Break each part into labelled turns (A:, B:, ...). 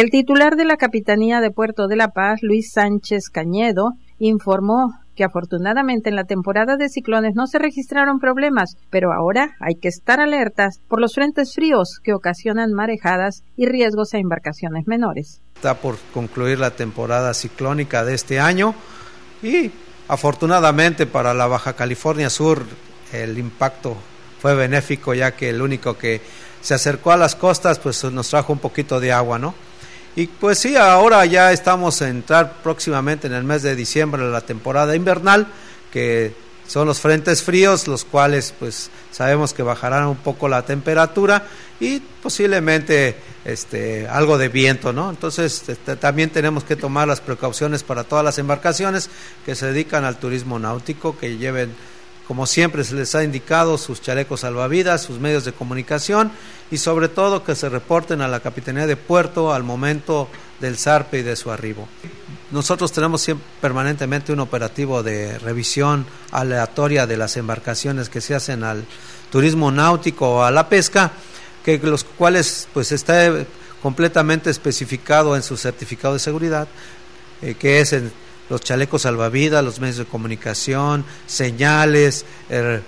A: El titular de la Capitanía de Puerto de la Paz, Luis Sánchez Cañedo, informó que afortunadamente en la temporada de ciclones no se registraron problemas, pero ahora hay que estar alertas por los frentes fríos que ocasionan marejadas y riesgos a embarcaciones menores.
B: Está por concluir la temporada ciclónica de este año y afortunadamente para la Baja California Sur el impacto fue benéfico ya que el único que se acercó a las costas pues nos trajo un poquito de agua, ¿no? Y pues sí, ahora ya estamos a entrar próximamente en el mes de diciembre la temporada invernal, que son los frentes fríos, los cuales pues sabemos que bajarán un poco la temperatura y posiblemente este algo de viento, ¿no? Entonces este, también tenemos que tomar las precauciones para todas las embarcaciones que se dedican al turismo náutico, que lleven como siempre se les ha indicado, sus chalecos salvavidas, sus medios de comunicación y sobre todo que se reporten a la Capitanía de Puerto al momento del zarpe y de su arribo. Nosotros tenemos siempre, permanentemente un operativo de revisión aleatoria de las embarcaciones que se hacen al turismo náutico o a la pesca, que los cuales pues está completamente especificado en su certificado de seguridad, eh, que es en los chalecos salvavidas, los medios de comunicación, señales, en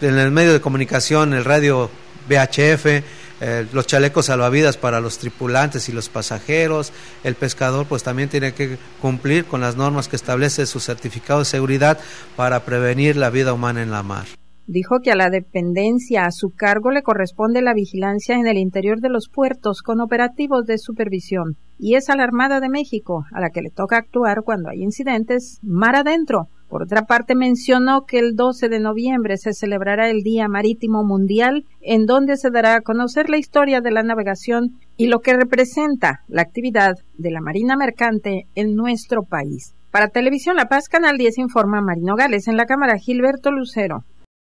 B: el medio de comunicación el radio VHF, eh, los chalecos salvavidas para los tripulantes y los pasajeros, el pescador pues también tiene que cumplir con las normas que establece su certificado de seguridad para prevenir la vida humana en la mar.
A: Dijo que a la dependencia a su cargo le corresponde la vigilancia en el interior de los puertos con operativos de supervisión y es a la Armada de México a la que le toca actuar cuando hay incidentes mar adentro. Por otra parte, mencionó que el 12 de noviembre se celebrará el Día Marítimo Mundial, en donde se dará a conocer la historia de la navegación y lo que representa la actividad de la Marina Mercante en nuestro país. Para Televisión La Paz, Canal 10 informa Marino Gales en la cámara Gilberto Lucero.